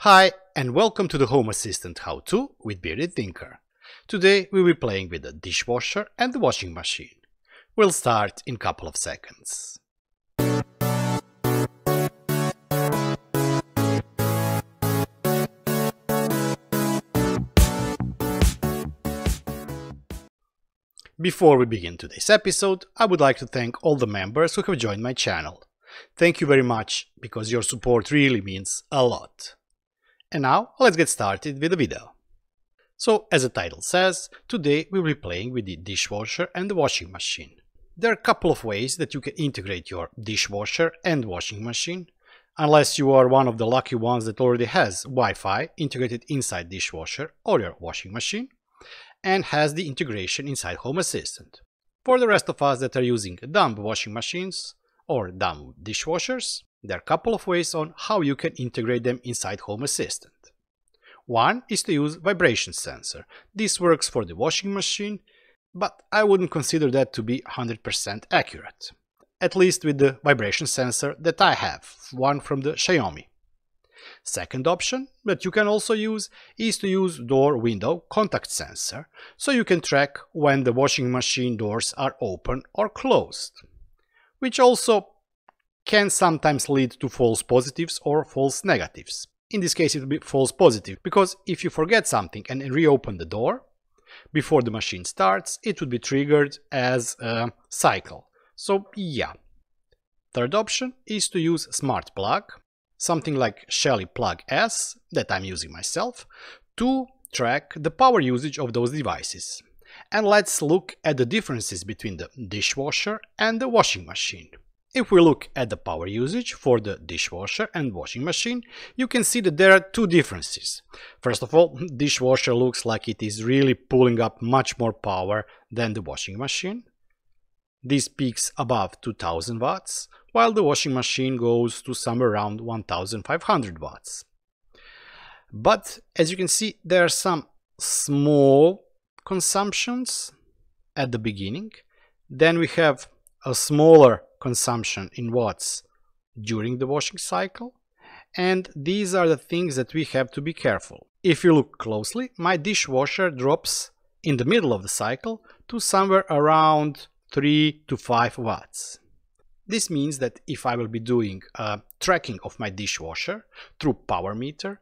Hi and welcome to the Home Assistant How-To with Bearded Tinker. Today we will be playing with the dishwasher and the washing machine. We'll start in a couple of seconds. Before we begin today's episode, I would like to thank all the members who have joined my channel. Thank you very much, because your support really means a lot. And now, let's get started with the video. So, as the title says, today we will be playing with the dishwasher and the washing machine. There are a couple of ways that you can integrate your dishwasher and washing machine, unless you are one of the lucky ones that already has Wi-Fi integrated inside dishwasher or your washing machine, and has the integration inside Home Assistant. For the rest of us that are using dumb washing machines or dumb dishwashers, there are a couple of ways on how you can integrate them inside Home Assistant. One is to use vibration sensor. This works for the washing machine, but I wouldn't consider that to be 100% accurate. At least with the vibration sensor that I have, one from the Xiaomi. Second option that you can also use is to use door window contact sensor, so you can track when the washing machine doors are open or closed, which also can sometimes lead to false positives or false negatives. In this case it will be false positive, because if you forget something and reopen the door, before the machine starts, it would be triggered as a cycle. So yeah. Third option is to use smart plug, something like Shelly Plug S that I'm using myself, to track the power usage of those devices. And let's look at the differences between the dishwasher and the washing machine. If we look at the power usage for the dishwasher and washing machine, you can see that there are two differences. First of all, dishwasher looks like it is really pulling up much more power than the washing machine. This peaks above 2000 watts, while the washing machine goes to somewhere around 1500 watts. But as you can see, there are some small consumptions at the beginning. Then we have a smaller consumption in watts during the washing cycle. And these are the things that we have to be careful. If you look closely, my dishwasher drops in the middle of the cycle to somewhere around 3 to 5 watts. This means that if I will be doing a tracking of my dishwasher through power meter,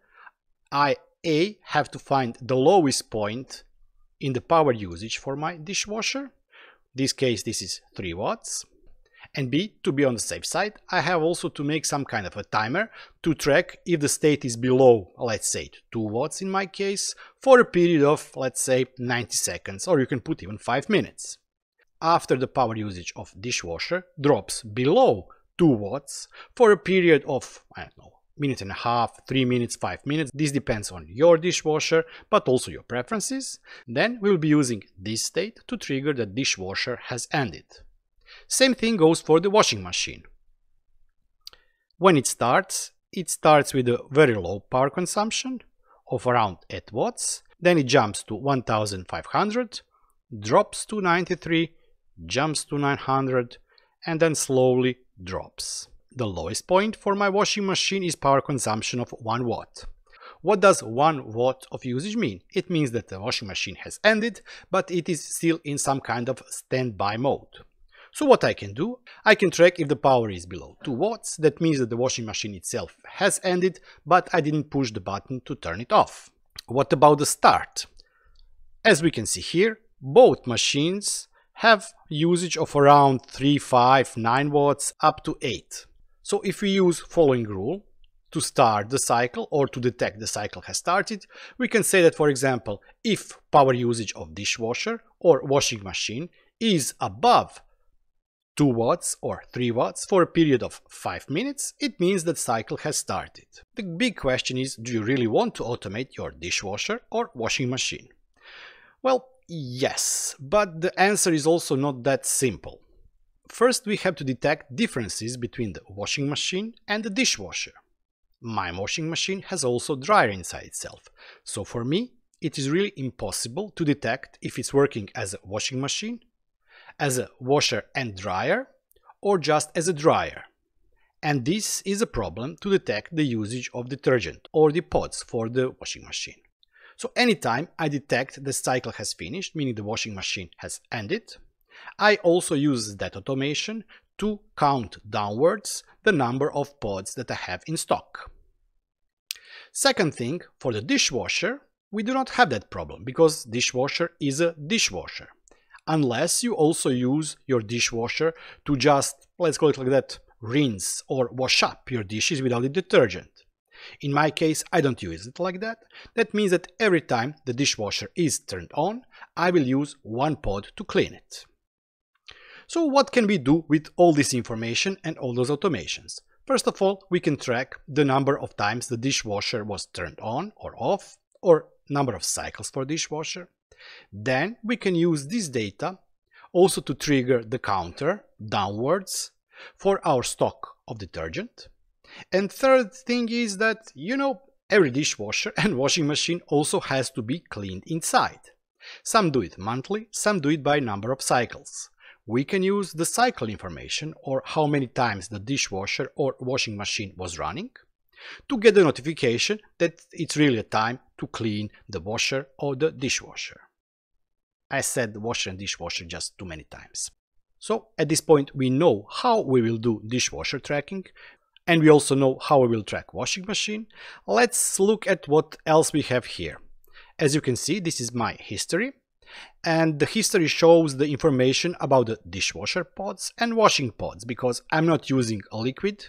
I A have to find the lowest point in the power usage for my dishwasher. In this case this is 3 watts and B, to be on the safe side, I have also to make some kind of a timer to track if the state is below, let's say 2 watts in my case, for a period of, let's say, 90 seconds, or you can put even 5 minutes. After the power usage of dishwasher drops below 2 watts for a period of, I don't know, minute and a half, 3 minutes, 5 minutes, this depends on your dishwasher, but also your preferences, then we'll be using this state to trigger the dishwasher has ended. Same thing goes for the washing machine. When it starts, it starts with a very low power consumption of around 8 watts, then it jumps to 1500, drops to 93, jumps to 900, and then slowly drops. The lowest point for my washing machine is power consumption of 1 watt. What does 1 watt of usage mean? It means that the washing machine has ended, but it is still in some kind of standby mode. So what I can do, I can track if the power is below 2 watts, that means that the washing machine itself has ended, but I didn't push the button to turn it off. What about the start? As we can see here, both machines have usage of around 3, 5, 9 watts up to 8. So if we use following rule to start the cycle or to detect the cycle has started, we can say that for example, if power usage of dishwasher or washing machine is above 2 watts or 3 watts for a period of 5 minutes, it means that cycle has started. The big question is, do you really want to automate your dishwasher or washing machine? Well, yes, but the answer is also not that simple. First, we have to detect differences between the washing machine and the dishwasher. My washing machine has also dryer inside itself, so for me, it is really impossible to detect if it's working as a washing machine as a washer and dryer or just as a dryer. And this is a problem to detect the usage of detergent or the pods for the washing machine. So anytime I detect the cycle has finished, meaning the washing machine has ended, I also use that automation to count downwards the number of pods that I have in stock. Second thing, for the dishwasher, we do not have that problem because dishwasher is a dishwasher. Unless you also use your dishwasher to just, let's call it like that, rinse or wash up your dishes without the detergent. In my case, I don't use it like that. That means that every time the dishwasher is turned on, I will use one pod to clean it. So what can we do with all this information and all those automations? First of all, we can track the number of times the dishwasher was turned on or off, or number of cycles for dishwasher. Then we can use this data also to trigger the counter downwards for our stock of detergent. And third thing is that, you know, every dishwasher and washing machine also has to be cleaned inside. Some do it monthly, some do it by number of cycles we can use the cycle information or how many times the dishwasher or washing machine was running to get the notification that it's really a time to clean the washer or the dishwasher. I said washer and dishwasher just too many times. So at this point we know how we will do dishwasher tracking and we also know how we will track washing machine. Let's look at what else we have here. As you can see, this is my history and the history shows the information about the dishwasher pods and washing pods because I'm not using a liquid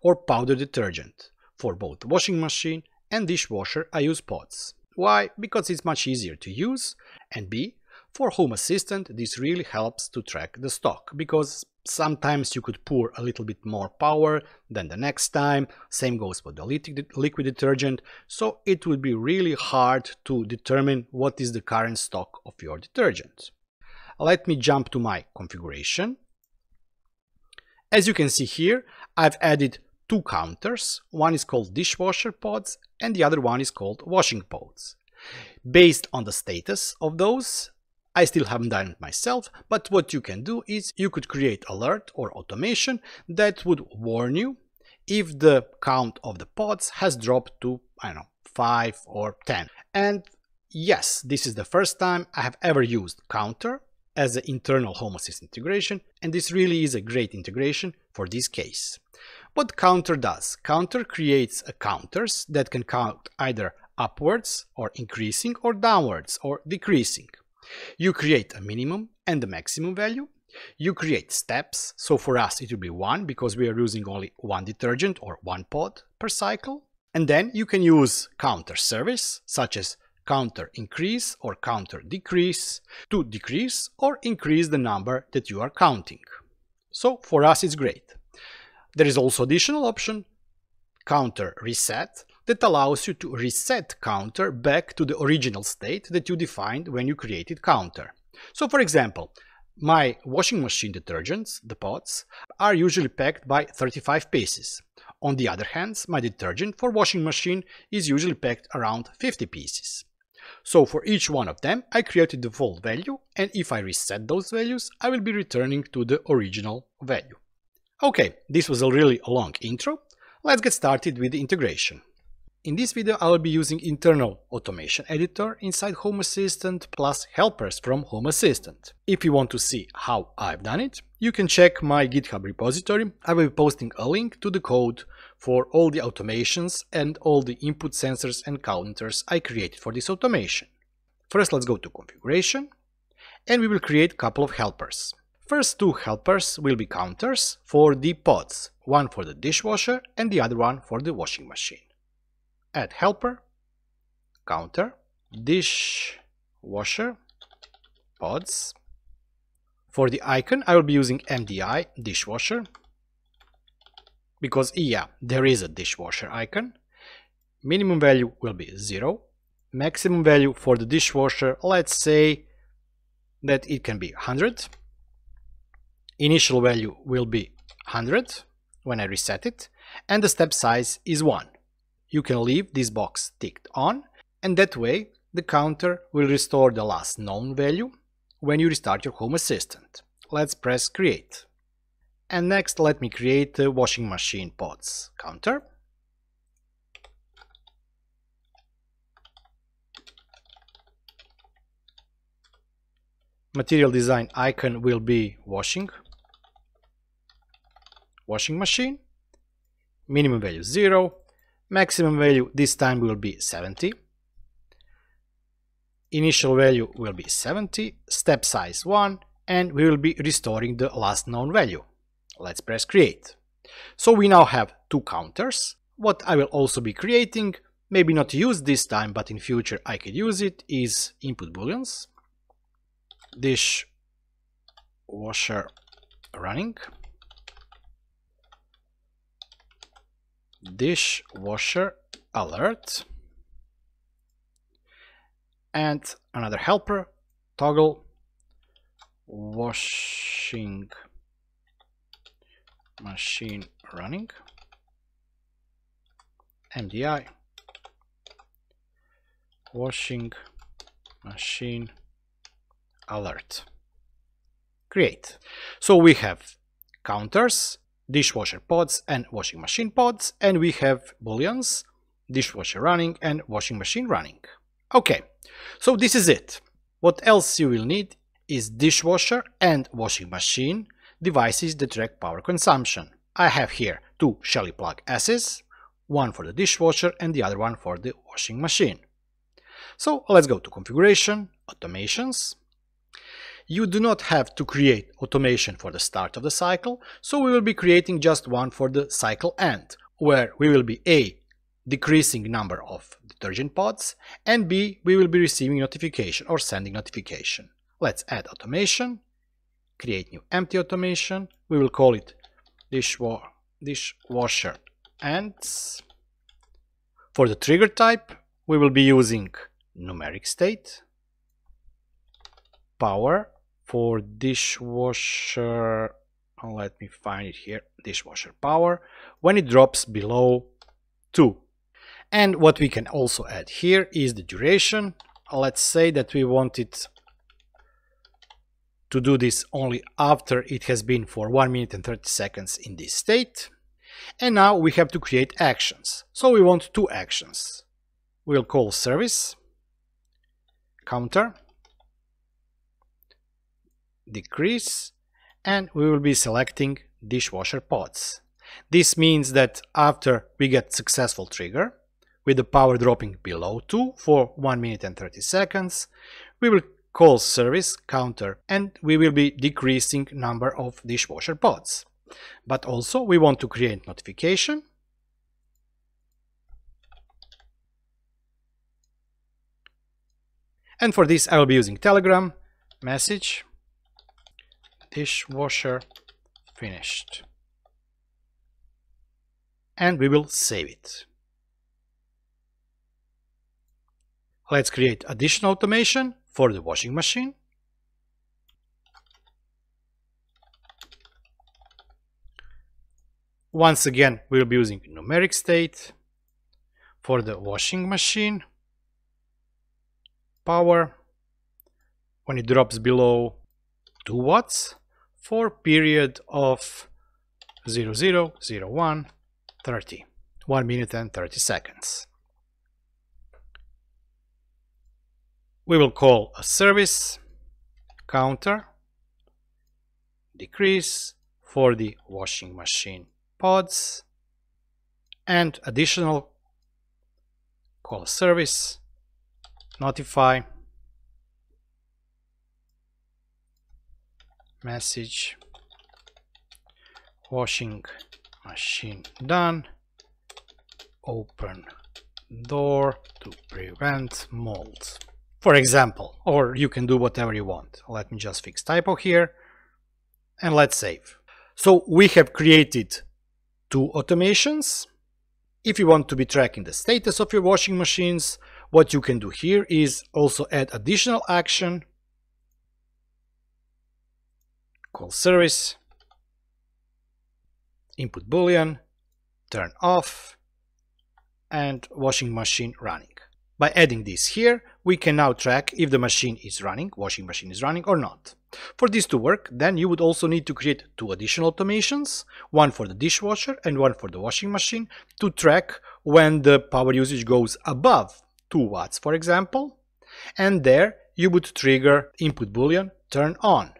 or powder detergent. For both washing machine and dishwasher I use pods. Why? Because it's much easier to use and B, for Home Assistant this really helps to track the stock because Sometimes you could pour a little bit more power than the next time, same goes for the liquid detergent, so it would be really hard to determine what is the current stock of your detergent. Let me jump to my configuration. As you can see here, I've added two counters, one is called dishwasher pods and the other one is called washing pods. Based on the status of those, I still haven't done it myself, but what you can do is you could create alert or automation that would warn you if the count of the pods has dropped to, I don't know, 5 or 10. And yes, this is the first time I have ever used counter as an internal Home Assistant integration, and this really is a great integration for this case. What counter does? Counter creates a counters that can count either upwards or increasing or downwards or decreasing. You create a minimum and a maximum value. You create steps, so for us it will be one because we are using only one detergent or one pod per cycle. And then you can use counter service, such as counter increase or counter decrease to decrease or increase the number that you are counting. So for us it's great. There is also additional option, counter reset, that allows you to reset counter back to the original state that you defined when you created counter. So for example, my washing machine detergents, the pods, are usually packed by 35 pieces. On the other hand, my detergent for washing machine is usually packed around 50 pieces. So for each one of them, I created the default value, and if I reset those values, I will be returning to the original value. Okay, this was a really long intro. Let's get started with the integration. In this video I will be using internal automation editor inside Home Assistant plus helpers from Home Assistant. If you want to see how I've done it, you can check my GitHub repository. I will be posting a link to the code for all the automations and all the input sensors and counters I created for this automation. First let's go to configuration and we will create a couple of helpers. First two helpers will be counters for the pods, one for the dishwasher and the other one for the washing machine add helper, counter, dishwasher, pods. For the icon, I will be using MDI dishwasher because yeah, there is a dishwasher icon. Minimum value will be 0. Maximum value for the dishwasher, let's say that it can be 100. Initial value will be 100 when I reset it and the step size is 1 you can leave this box ticked on and that way the counter will restore the last known value when you restart your Home Assistant. Let's press create. And next, let me create the washing machine pods counter. Material design icon will be washing. Washing machine. Minimum value 0. Maximum value this time will be 70. Initial value will be 70. Step size 1. And we will be restoring the last known value. Let's press create. So we now have two counters. What I will also be creating, maybe not use this time, but in future I could use it, is input booleans dish washer running dishwasher alert and another helper toggle washing machine running MDI washing machine alert. Create. So we have counters, dishwasher pods and washing machine pods, and we have booleans, dishwasher running and washing machine running. Okay, so this is it. What else you will need is dishwasher and washing machine devices that track power consumption. I have here two Shelly plug S's, one for the dishwasher and the other one for the washing machine. So let's go to configuration, automations, you do not have to create automation for the start of the cycle, so we will be creating just one for the cycle end, where we will be A. decreasing number of detergent pods, and B. we will be receiving notification or sending notification. Let's add automation, create new empty automation, we will call it dishwa dishwasher ends. For the trigger type, we will be using numeric state, power, for dishwasher oh, let me find it here dishwasher power when it drops below 2 and what we can also add here is the duration. Let's say that we want it to do this only after it has been for 1 minute and 30 seconds in this state. And now we have to create actions. So we want two actions. We'll call service counter decrease and we will be selecting dishwasher pods. This means that after we get successful trigger, with the power dropping below 2 for 1 minute and 30 seconds, we will call service counter and we will be decreasing number of dishwasher pods. But also we want to create notification and for this I will be using Telegram message dishwasher finished. And we will save it. Let's create additional automation for the washing machine. Once again, we'll be using numeric state for the washing machine. Power, when it drops below 2 watts, for period of 0, 0, 0, 1, 30, 1 minute and 30 seconds. We will call a service counter decrease for the washing machine pods and additional call service notify message washing machine done. Open door to prevent mold for example or you can do whatever you want. Let me just fix typo here and let's save. So we have created two automations. If you want to be tracking the status of your washing machines what you can do here is also add additional action call service, input boolean, turn off, and washing machine running. By adding this here, we can now track if the machine is running, washing machine is running or not. For this to work, then you would also need to create two additional automations, one for the dishwasher and one for the washing machine, to track when the power usage goes above 2 watts, for example. And there you would trigger input boolean turn on.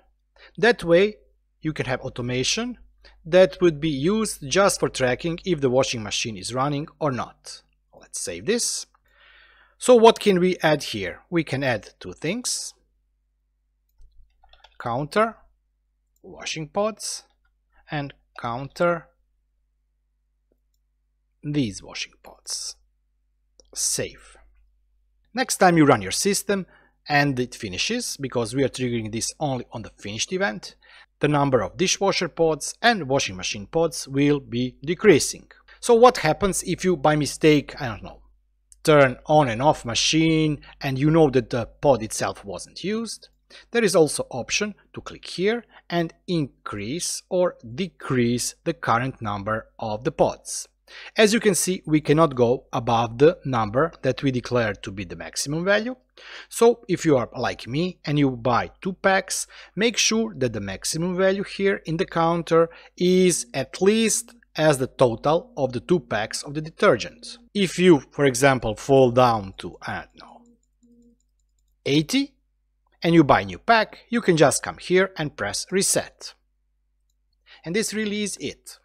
That way you can have automation that would be used just for tracking if the washing machine is running or not. Let's save this. So what can we add here? We can add two things. Counter washing pods and counter these washing pods. Save. Next time you run your system and it finishes, because we are triggering this only on the finished event, the number of dishwasher pods and washing machine pods will be decreasing. So what happens if you by mistake, I don't know, turn on and off machine and you know that the pod itself wasn't used? There is also option to click here and increase or decrease the current number of the pods. As you can see, we cannot go above the number that we declared to be the maximum value. So if you are like me and you buy two packs, make sure that the maximum value here in the counter is at least as the total of the two packs of the detergent. If you, for example, fall down to, I don't know, 80 and you buy a new pack, you can just come here and press reset. And this really is it.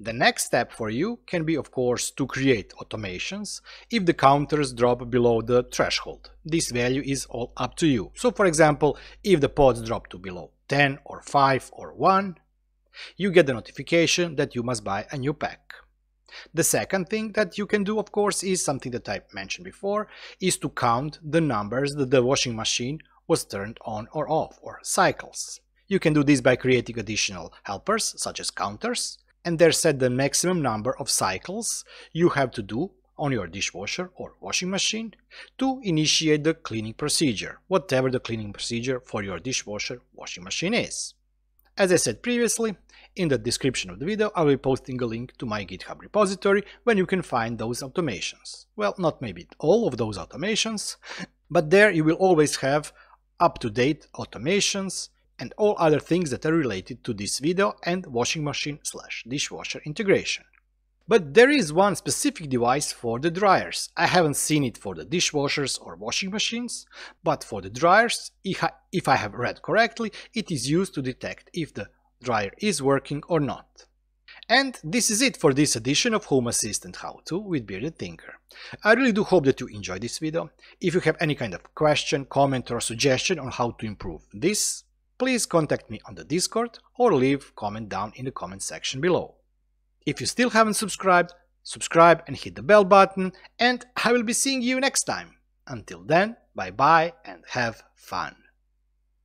The next step for you can be of course to create automations if the counters drop below the threshold. This value is all up to you. So for example, if the pods drop to below 10 or 5 or 1, you get the notification that you must buy a new pack. The second thing that you can do, of course, is something that I mentioned before, is to count the numbers that the washing machine was turned on or off, or cycles. You can do this by creating additional helpers, such as counters, and there set the maximum number of cycles you have to do on your dishwasher or washing machine to initiate the cleaning procedure, whatever the cleaning procedure for your dishwasher washing machine is. As I said previously, in the description of the video I will be posting a link to my GitHub repository when you can find those automations. Well, not maybe all of those automations, but there you will always have up-to-date automations and all other things that are related to this video and washing machine slash dishwasher integration. But there is one specific device for the dryers. I haven't seen it for the dishwashers or washing machines, but for the dryers, if I, have read correctly, it is used to detect if the dryer is working or not. And this is it for this edition of Home Assistant How To with Bearded Tinker. I really do hope that you enjoyed this video. If you have any kind of question, comment or suggestion on how to improve this, please contact me on the Discord or leave comment down in the comment section below. If you still haven't subscribed, subscribe and hit the bell button and I will be seeing you next time. Until then, bye bye and have fun.